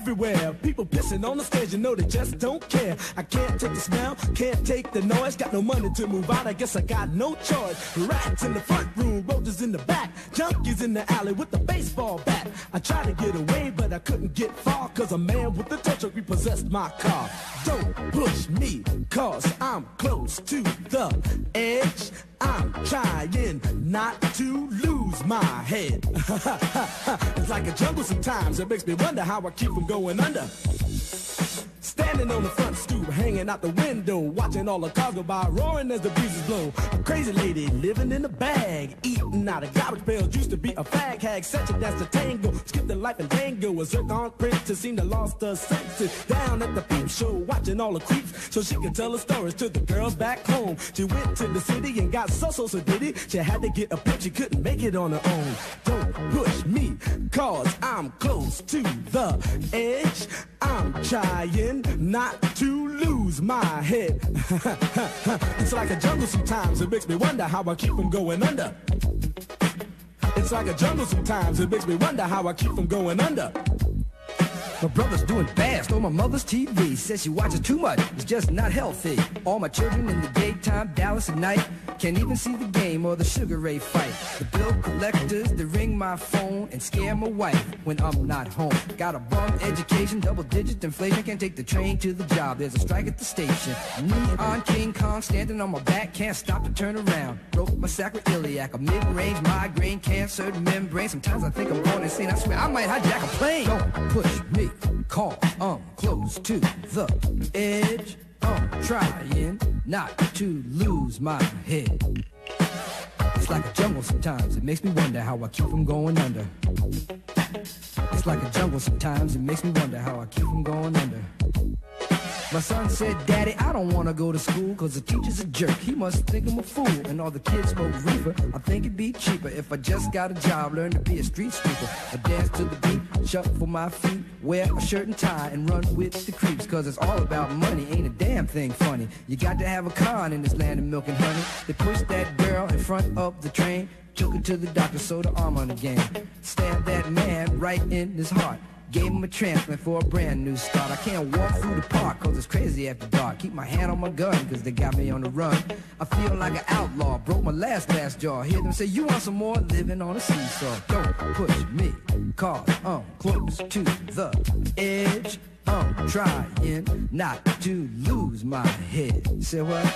everywhere. People pissing on the stage, you know they just don't care. I can't take the smell, can't take the noise. Got no money to move out, I guess I got no choice. Rats in the front room, roaches in the back. Junkies in the alley with the baseball bat. I tried to get away, but I couldn't get far. Cause a man with a tow truck repossessed my car. Don't push me, cause I'm close to the edge. I'm trying not to lose my head. it's like a jungle sometimes. It makes me wonder how I keep from going under. Standing on the front stoop, hanging out the window, watching all the cars go by, roaring as the breezes blow. A crazy lady living in a bag, eating out of garbage pails. Used to be a fag hag, such a dance to tango. Skipped the life and tango. A zircon princess seemed to lost her senses. Down at the peep show, watching all the creeps, so she could tell her stories to the girls back home. She went to the city and got so so so did it. She had to get a pimp, she couldn't make it on her own. Don't push me, cause I'm close to the edge. Trying not to lose my head. it's like a jungle sometimes, it makes me wonder how I keep from going under. It's like a jungle sometimes, it makes me wonder how I keep from going under. My brother's doing fast stole my mother's TV. Says she watches too much, it's just not healthy. All my children in the daytime, Dallas at night. Can't even see the game or the Sugar Ray fight. The bill collectors, they ring my phone and scare my wife when I'm not home. Got a bum education, double digit inflation. Can't take the train to the job, there's a strike at the station. Neon King standing on my back, can't stop to turn around. Broke my sacroiliac, a mid-range migraine, cancer membrane. Sometimes I think I'm going insane, I swear I might hijack a plane. Don't push me, call, I'm close to the edge. I'm trying not to lose my head. It's like a jungle sometimes, it makes me wonder how I keep from going under. It's like a jungle sometimes, it makes me wonder how I keep from going under. My son said, Daddy, I don't wanna go to school Cause the teacher's a jerk, he must think I'm a fool. And all the kids smoke reefer, I think it'd be cheaper If I just got a job, learn to be a street sweeper. I dance to the beat, shuffle my feet Wear a shirt and tie and run with the creeps Cause it's all about money, ain't a damn thing funny. You got to have a con in this land of milk and honey. They pushed that girl in front of the train Took her to the doctor, sewed her arm on again Stabbed that man right in his heart Gave him a transplant for a brand new start. I can't walk through the park cause it's crazy after dark. Keep my hand on my gun cause they got me on the run. I feel like an outlaw, broke my last last jaw. Hear them say, you want some more? Living on a seesaw. Don't push me cause I'm close to the edge. I'm trying not to lose my head. Say what?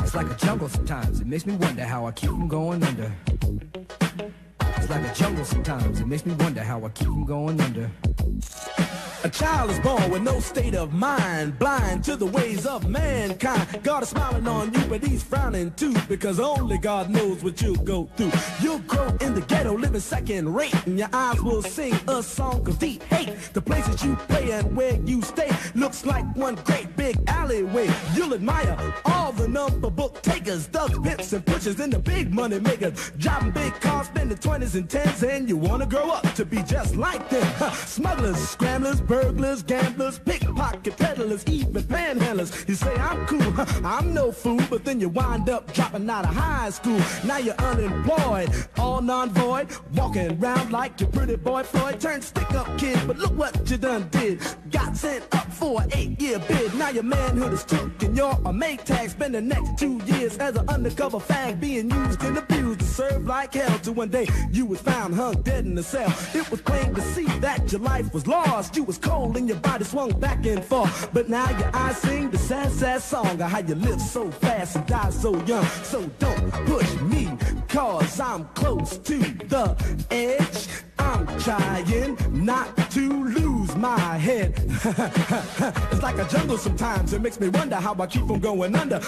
It's like a jungle sometimes. It makes me wonder how I keep from going under. Like a jungle sometimes. It makes me wonder how I keep from going under. A child is born with no state of mind, blind to the ways of mankind. God is smiling on you, but he's frowning too, because only God knows what you'll go through. You'll grow in the ghetto, living second rate, and your eyes will sing a song of deep hate. The places you play and where you stay looks like one great big alleyway. You'll admire all the number book takers, thugs, pimps, and pushers, and the big money makers. Driving big cars, spending 20s and 10s, and you wanna grow up to be just like them. Smugglers, scramblers, burglars, gamblers, pickpocket peddlers, even panhandlers. You say I'm cool, I'm no fool, but then you wind up dropping out of high school. Now you're unemployed, all non-void, walking around like your pretty boy Floyd. Turned stick-up kid, but look what you done did. Got sent up for an eight-year bid. Now your manhood is took and you're a make tag. Spend the next two years as an undercover fag, being used and abused to serve like hell. Till one day you was found hung dead in the cell. It was plain to see that your life was lost. You was cold and your body swung back and forth. But now your eyes sing the sad, sad song of how you live so fast and die so young. So don't push me, cause I'm close to the edge. I'm trying not to lose my head. it's like a jungle sometimes, it makes me wonder how I keep from going under.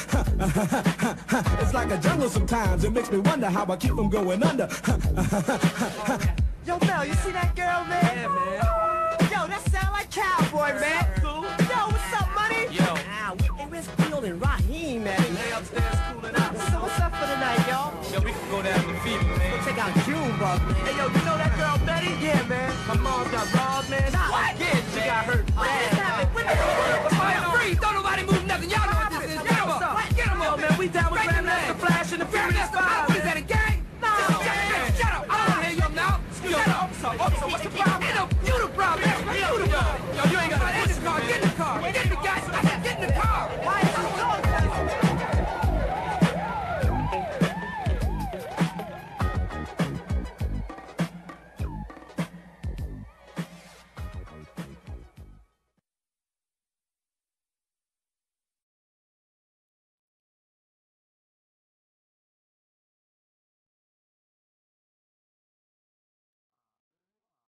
it's like a jungle sometimes, it makes me wonder how I keep from going under. Yo, Mel, you see that girl, man? Yeah, man. Yo, that sound like cowboy, man. Cool. Yo, what's up, money? Yo. Ah, we, hey, where's Field and Raheem, man? Lay upstairs cooling out. So what's up for the night, y'all? Yo, we can go down to Fever, man. Take a got a June bug, man. Hey, yo, you know that girl